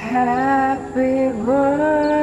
Happy birthday.